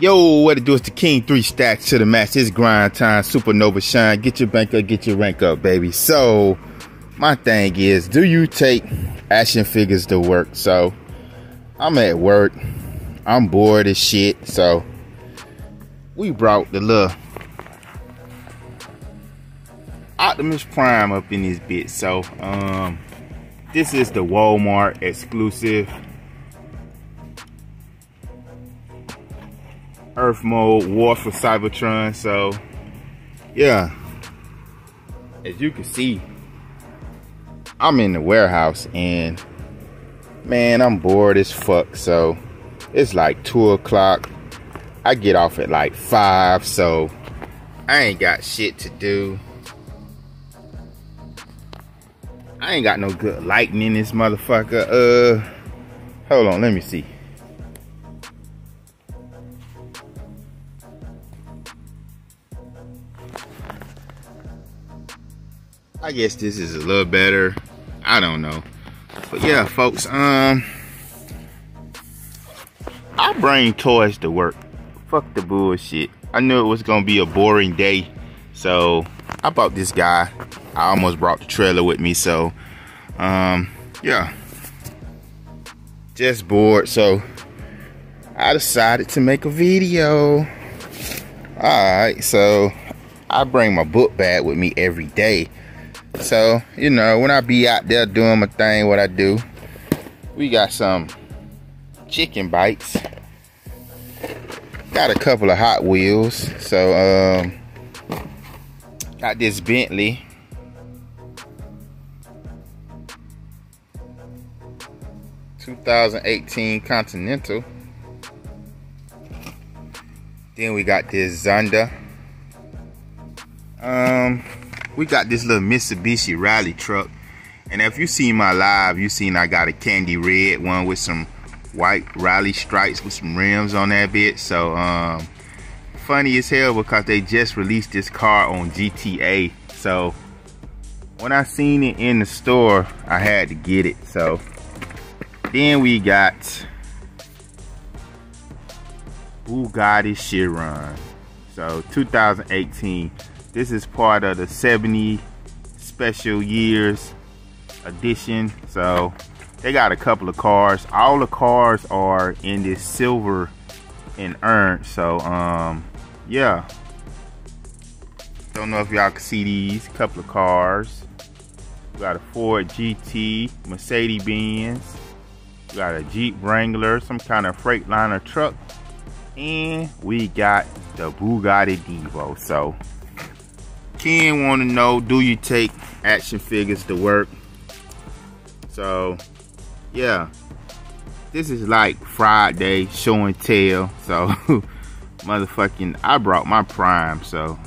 Yo, what it do? It's the King 3 stacks to the max. It's grind time, supernova shine. Get your bank up, get your rank up, baby. So, my thing is, do you take action figures to work? So, I'm at work. I'm bored as shit. So, we brought the little Optimus Prime up in this bit. So, um, this is the Walmart exclusive Earth mode war for Cybertron. So, yeah, as you can see, I'm in the warehouse and man, I'm bored as fuck. So, it's like two o'clock. I get off at like five, so I ain't got shit to do. I ain't got no good lighting in this motherfucker. Uh, hold on, let me see. I guess this is a little better. I don't know. But yeah, folks, um I bring toys to work. Fuck the bullshit. I knew it was gonna be a boring day. So I bought this guy. I almost brought the trailer with me, so um yeah. Just bored, so I decided to make a video. Alright, so I bring my book bag with me every day. So, you know, when I be out there doing my thing, what I do, we got some chicken bites. Got a couple of Hot Wheels. So, um, got this Bentley. Two thousand eighteen Continental. Then we got this Zonda. Um, we got this little Mitsubishi rally truck. And if you see my live, you seen I got a candy red one with some white rally stripes with some rims on that bit. So um, funny as hell because they just released this car on GTA. So when I seen it in the store, I had to get it. So then we got Bugatti Chiron. So 2018 this is part of the 70 special years edition. So they got a couple of cars. All the cars are in this silver and urn. So um yeah. Don't know if y'all can see these couple of cars. We got a Ford GT, Mercedes Benz. We got a Jeep Wrangler, some kind of Freightliner truck. And we got the Bugatti Divo. So Ken want to know, do you take action figures to work? So, yeah. This is like Friday show and tell. So, motherfucking, I brought my prime. So,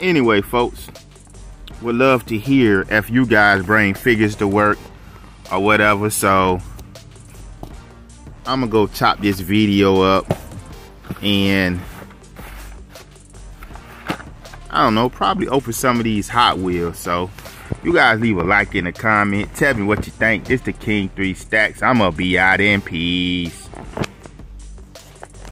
anyway, folks, would love to hear if you guys bring figures to work or whatever. So, I'm gonna go chop this video up and I don't know, probably open some of these Hot Wheels. So you guys leave a like in the comment. Tell me what you think. It's the King 3 Stacks. I'm to be out in peace.